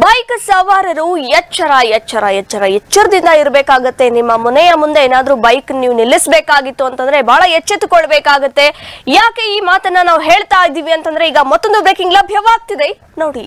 Bike ಸವಾರರು ಎಚ್ಚರ ಎಚ್ಚರ ಎಚ್ಚರ, ಎಚ್ಚರದಿಂದ ಇರಬೇಕಾಗತ್ತೆ. ನಿಮ್ಮ ಮನೆಯ ಮುಂದೆ ಏನಾದ್ರೂ ಬೈಕ್ ನೀವು ನಿಲ್ಲಿಸಬೇಕಾಗಿತ್ತು ಅಂತಂದ್ರೆ ಬಹಳ ಎಚ್ಚೆತ್ತುಕೊಳ್ಬೇಕಾಗತ್ತೆ. ಯಾಕೆ ಈ ಮಾತನ್ನ ನಾವು ಹೇಳ್ತಾ ಇದ್ದೀವಿ ಅಂತಂದ್ರೆ ಈಗ ಮತ್ತೊಂದು ಬ್ರೇಕಿಂಗ್ ಲಭ್ಯವಾಗ್ತಿದೆ. ನೋಡಿ.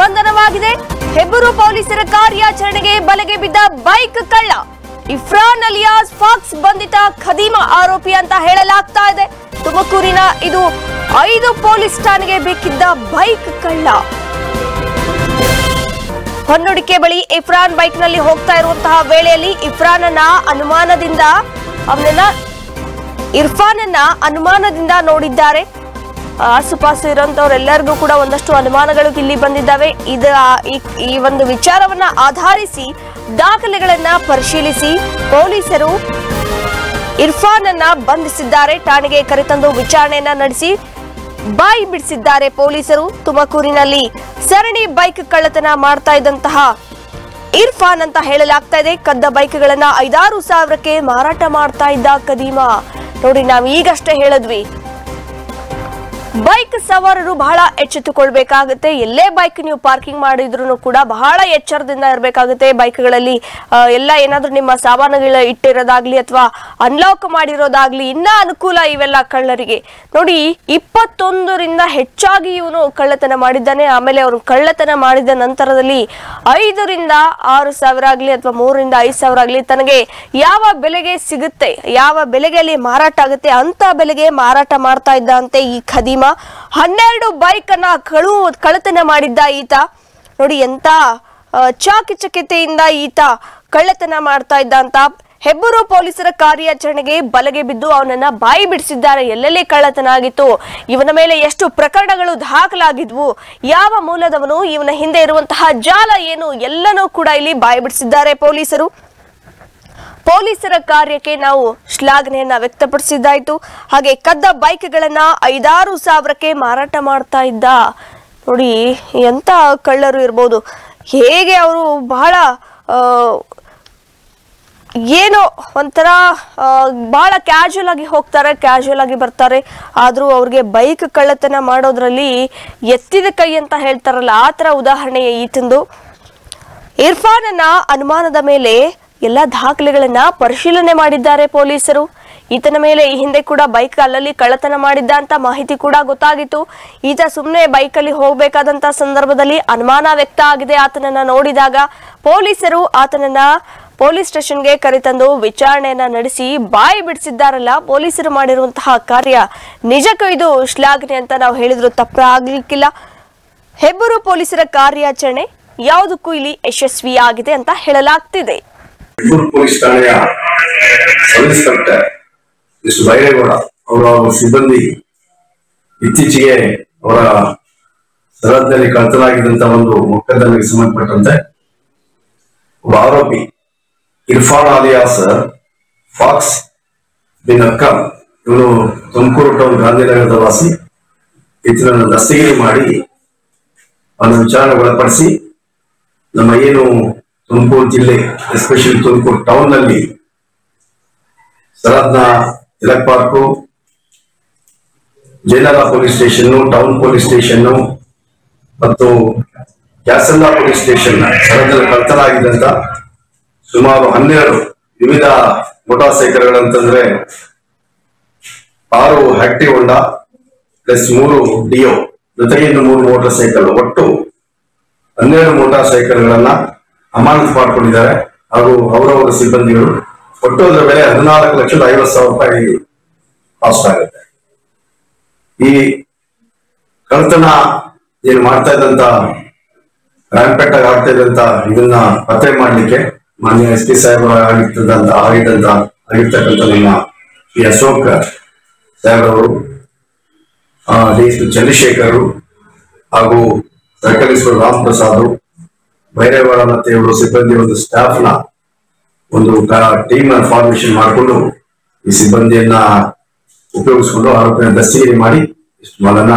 ಬಂಧನವಾಗಿದೆ. ಹೆಬ್ಬರು ಪೊಲೀಸರ ಕಾರ್ಯಾಚರಣೆಗೆ ಬಲೆಗೆ ಬಿದ್ದ ಬೈಕ್ ಕಳ್ಳ. ಇಫ್ರಾನ್ ಅಲಿಯಾಸ್ ಫಾಕ್ಸ್ ಬಂಧಿತ ಖದೀಮ ಆರೋಪಿ ಅಂತ ಹೇಳಲಾಗ್ತಾ ಇದೆ. ತುಮಕೂರಿನ ಇದು ಐದು ಪೊಲೀಸ್ ಠಾಣೆಗೆ ಬೇಕಿದ್ದ ಬೈಕ್ ಕಳ್ಳ. ಹೊನ್ನೊಡಿಕೆ ಬಳಿ ಇಫ್ರಾನ್ ಬೈಕ್ನಲ್ಲಿ ಹೋಗ್ತಾ ಇರುವಂತಹ ವೇಳೆಯಲ್ಲಿ ಇಫ್ರಾನ್ ಅನ್ನ ಅನುಮಾನದಿಂದ ಅವನನ್ನ ಇರ್ಫಾನನ್ನ ಅನುಮಾನದಿಂದ ನೋಡಿದ್ದಾರೆ. ಆಸುಪಾಸು ಇರೋಂಥವ್ರೆಲ್ಲರಿಗೂ ಕೂಡ ಒಂದಷ್ಟು ಅನುಮಾನಗಳು ಇಲ್ಲಿ ಬಂದಿದ್ದಾವೆ. ಇದ ಈ- ಒಂದು ವಿಚಾರವನ್ನ ಆಧರಿಸಿ ದಾಖಲೆಗಳನ್ನ ಪರಿಶೀಲಿಸಿ ಪೊಲೀಸರು ಇರ್ಫಾನ್ ಅನ್ನ ಬಂಧಿಸಿದ್ದಾರೆ. ಠಾಣೆಗೆ ಕರೆತಂದು ವಿಚಾರಣೆಯನ್ನ ನಡೆಸಿ ಬಾಯಿ ಬಿಡಿಸಿದ್ದಾರೆ ಪೊಲೀಸರು. ತುಮಕೂರಿನಲ್ಲಿ ಸರಣಿ ಬೈಕ್ ಕಳ್ಳತನ ಮಾಡ್ತಾ ಇದ್ದಂತಹ ಇರ್ಫಾನ್ ಅಂತ ಹೇಳಲಾಗ್ತಾ ಇದೆ. ಕದ್ದ ಬೈಕ್ಗಳನ್ನ ಐದಾರು ಸಾವಿರಕ್ಕೆ ಮಾರಾಟ ಮಾಡ್ತಾ ಇದ್ದ ಕದೀಮ. ನೋಡಿ ನಾವು ಈಗಷ್ಟೇ ಹೇಳಿದ್ವಿ. ಬೈಕ್ ಸವಾರರು ಬಹಳ ಎಚ್ಚೆತ್ತುಕೊಳ್ಬೇಕಾಗುತ್ತೆ. ಎಲ್ಲೇ ಬೈಕ್ ನೀವು ಪಾರ್ಕಿಂಗ್ ಮಾಡಿದ್ರು ಕೂಡ ಬಹಳ ಎಚ್ಚರದಿಂದ ಇರಬೇಕಾಗುತ್ತೆ. ಬೈಕ್ಗಳಲ್ಲಿ ಎಲ್ಲ ಏನಾದರೂ ನಿಮ್ಮ ಸಾಮಾನುಗಳ ಇಟ್ಟಿರೋದಾಗ್ಲಿ ಅಥವಾ ಅನ್ಲಾಕ್ ಮಾಡಿರೋದಾಗ್ಲಿ ಇನ್ನ ಅನುಕೂಲ ಇವೆಲ್ಲ ಕಳ್ಳರಿಗೆ. ನೋಡಿ, ಇಪ್ಪತ್ತೊಂದರಿಂದ ಹೆಚ್ಚಾಗಿ ಇವನು ಕಳ್ಳತನ ಮಾಡಿದ್ದಾನೆ. ಆಮೇಲೆ ಅವನು ಕಳ್ಳತನ ಮಾಡಿದ ನಂತರದಲ್ಲಿ ಐದರಿಂದ ಆರು ಸಾವಿರ ಆಗಲಿ ಅಥವಾ ಮೂರರಿಂದ ಐದು ಸಾವಿರ ಆಗಲಿ ತನಗೆ ಯಾವ ಬೆಲೆಗೆ ಸಿಗುತ್ತೆ, ಯಾವ ಬೆಲೆಗೆ ಅಲ್ಲಿ ಮಾರಾಟ ಆಗುತ್ತೆ ಅಂತ ಬೆಲೆಗೆ ಮಾರಾಟ ಮಾಡ್ತಾ ಇದ್ದಂತೆ ಈ ಖದೀಮ ಹನ್ನೆರಡು ಬೈಕ್ ಅನ್ನ ಕಳು ಕಳತನ ಮಾಡಿದ್ದ ಈತ. ನೋಡಿ ಎಂತ ಚಾಕಚಕ್ಯತೆಯಿಂದ ಈತ ಕಳ್ಳತನ ಮಾಡ್ತಾ ಇದ್ದ ಅಂತ ಹೆಬ್ಬೂರು ಪೊಲೀಸರ ಕಾರ್ಯಾಚರಣೆಗೆ ಬಲಗೆ ಬಿದ್ದು ಅವನನ್ನ ಬಾಯಿ ಬಿಡಿಸಿದ್ದಾರೆ. ಎಲ್ಲೆಲ್ಲಿ ಕಳ್ಳತನ ಆಗಿತ್ತು? ಇವನ ಮೇಲೆ ಎಷ್ಟು ಪ್ರಕರಣಗಳು ದಾಖಲಾಗಿದ್ವು? ಯಾವ ಮೂಲದವನು ಇವನ ಹಿಂದೆ ಇರುವಂತಹ ಜಾಲ ಏನು? ಎಲ್ಲನೂ ಕೂಡ ಇಲ್ಲಿ ಬಾಯಿ ಬಿಡಿಸಿದ್ದಾರೆ ಪೊಲೀಸರು. ಪೊಲೀಸರ ಕಾರ್ಯಕ್ಕೆ ನಾವು ಶ್ಲಾಘನೆಯನ್ನ ವ್ಯಕ್ತಪಡಿಸಿದ್ದಾಯ್ತು. ಹಾಗೆ ಕದ್ದ ಬೈಕ್ಗಳನ್ನ ಐದಾರು ಸಾವಿರಕ್ಕೆ ಮಾರಾಟ ಮಾಡ್ತಾ ಇದ್ದ. ನೋಡಿ, ಎಂತ ಕಳ್ಳರು ಇರ್ಬೋದು. ಹೇಗೆ ಅವರು ಬಹಳ ಏನೋ ಒಂಥರ ಬಹಳ ಕ್ಯಾಶುವಲ್ ಆಗಿ ಹೋಗ್ತಾರೆ ಕ್ಯಾಶುವಲ್ ಆಗಿ ಬರ್ತಾರೆ. ಆದರೂ ಅವ್ರಿಗೆ ಬೈಕ್ ಕಳ್ಳತನ ಮಾಡೋದ್ರಲ್ಲಿ ಎತ್ತಿದ ಕೈ ಅಂತ ಹೇಳ್ತಾರಲ್ಲ, ಆ ಥರ ಉದಾಹರಣೆ ಈತಂದು ಇರ್ಫಾನನ್ನ ಅನುಮಾನದ ಮೇಲೆ ಎಲ್ಲ ದಾಖಲೆಗಳನ್ನ ಪರಿಶೀಲನೆ ಮಾಡಿದ್ದಾರೆ ಪೊಲೀಸರು. ಈತನ ಮೇಲೆ ಈ ಹಿಂದೆ ಕೂಡ ಬೈಕ್ ಅಲ್ಲಲ್ಲಿ ಕಳ್ಳತನ ಮಾಡಿದ್ದ ಅಂತ ಮಾಹಿತಿ ಕೂಡ ಗೊತ್ತಾಗಿತ್ತು. ಈತ ಸುಮ್ಮನೆ ಬೈಕಲ್ಲಿ ಹೋಗಬೇಕಾದಂತ ಸಂದರ್ಭದಲ್ಲಿ ಅನುಮಾನ ವ್ಯಕ್ತ ಆಗಿದೆ ಆತನನ್ನ ನೋಡಿದಾಗ. ಪೊಲೀಸರು ಆತನನ್ನ ಪೊಲೀಸ್ ಸ್ಟೇಷನ್ಗೆ ಕರೆತಂದು ವಿಚಾರಣೆಯನ್ನ ನಡೆಸಿ ಬಾಯಿ ಬಿಡಿಸಿದ್ದಾರಲ್ಲ, ಪೊಲೀಸರು ಮಾಡಿರುವಂತಹ ಕಾರ್ಯ ನಿಜಕ್ಕೂ ಇದು ಶ್ಲಾಘನೆ ಅಂತ ನಾವು ಹೇಳಿದ್ರು ತಪ್ಪಾಗ್ಲಿಕ್ಕಿಲ್ಲ ಹೆಬ್ಬರು ಪೊಲೀಸರ ಕಾರ್ಯಾಚರಣೆ ಯಾವುದಕ್ಕೂ ಇಲ್ಲಿ ಯಶಸ್ವಿಯಾಗಿದೆ ಅಂತ ಹೇಳಲಾಗ್ತಿದೆ. ಬೆಂಗಳೂರು ಪೊಲೀಸ್ ಠಾಣೆಯ ಸಬ್ ಇನ್ಸ್ಪೆಕ್ಟರ್ ಎಸ್ ಬೈರೇಗೌಡ ಅವರ ಸಿಬ್ಬಂದಿ ಇತ್ತೀಚೆಗೆ ಅವರ ಸರಹದ್ದಲ್ಲಿ ಕಳತಲಾಗಿದ್ದಂತಹ ಒಂದು ಮೊಕದ್ದಮೆಗೆ ಸಂಬಂಧಪಟ್ಟಂತೆ ಒಬ್ಬ ಆರೋಪಿ ಇರ್ಫಾನ್ ಅಲಿಯಾಸ್ ಫಾಕ್ಸ್ ಬಿನ್ ಅಕ್ಕ ಇವನು ತುಮಕೂರು ಟೌನ್ ಗಾಂಧಿನಗರದ ವಾಸಿ. ಇತರನ್ನು ದಸ್ತಗಿರಿ ಮಾಡಿ ಅವನ ವಿಚಾರಣೆ ಒಳಪಡಿಸಿ ನಮ್ಮ ಏನು ತುಮಕೂರು ಜಿಲ್ಲೆ ಎಸ್ಪೆಷಲಿ ತುಮಕೂರು ಟೌನ್ನಲ್ಲಿ ಸರದ್ನ Tilak park Jayanagar police station town police station ಮತ್ತು ಕ್ಯಾಸಂದ ಪೊಲೀಸ್ ಸ್ಟೇಷನ್ ಸರದಲ್ಲಿ ಕಳ್ತಲಾಗಿದ್ದಂತ ಸುಮಾರು ಹನ್ನೆರಡು ವಿವಿಧ ಮೋಟಾರ್ ಸೈಕಲ್ಗಳಂತಂದ್ರೆ ಆರು ಹಟ್ಟಿ ಹೊಂಡ ಪ್ಲಸ್ ಮೂರು ಡಿಯೋ ಜೊತೆಗೆ ಇನ್ನು ಮೂರು ಮೋಟಾರ್ ಸೈಕಲ್ ಒಟ್ಟು ಹನ್ನೆರಡು ಮೋಟಾರ್ ಸೈಕಲ್ಗಳನ್ನ ಅಮಾನತು ಮಾಡಿಕೊಂಡಿದ್ದಾರೆ. ಹಾಗೂ ಅವರವರ ಸಿಬ್ಬಂದಿಗಳು ಒಟ್ಟು ಅದರ ಬೆಲೆ ಹದಿನಾಲ್ಕು ಲಕ್ಷದ ಐವತ್ತು ಸಾವಿರ ರೂಪಾಯಿ ಕಾಸ್ಟ್ ಆಗುತ್ತೆ. ಈ ಕಳ್ತನ ಏನು ಮಾಡ್ತಾ ಇದ್ದಂತ ರ್ಯಾಂಪೆಟ್ ಆಗಿ ಆಗ್ತಾ ಇದ್ದಂತ ಇದನ್ನ ಪತ್ತೆ ಮಾಡ್ಲಿಕ್ಕೆ ಮಾನ್ಯ ಎಸ್ ಪಿ ಸಾಹೇಬರ ಆಗಿರ್ತದಂತ ಆಗಿದ್ದಂತ, ಆಗಿರ್ತಕ್ಕಂಥ ನಮ್ಮ ಈ ಅಶೋಕ್ ಸಾಹೇಬ್ರವರು ಡಿ ಚಂದ್ರಶೇಖರ್ ಹಾಗೂ ಸರ್ಕಲ್ ಇನ್ಸ್ಪೆಕ್ಟರ್ ರಾಮ್ ಪ್ರಸಾದ್ ಬೈರೇವಾಡ ಮತ್ತೆ ಇವರು ಸಿಬ್ಬಂದಿ ಒಂದು ಸ್ಟಾಫ್ನ ಒಂದು ಟೀಮ್ ಫಾರ್ಮೇಶನ್ ಮಾಡಿಕೊಂಡು ಈ ಸಿಬ್ಬಂದಿಯನ್ನ ಉಪಯೋಗಿಸಿಕೊಂಡು ಆರೋಪಿನ ದಸ್ತಿಗಿರಿ ಮಾಡಿ ಇಷ್ಟು ಮಾಲನ್ನ